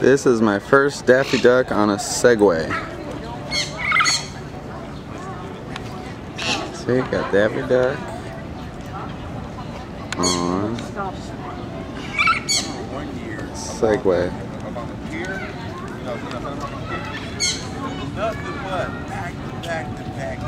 This is my first Daffy Duck on a Segway. See, got Daffy Duck on Segway. Nothing but back to back to back.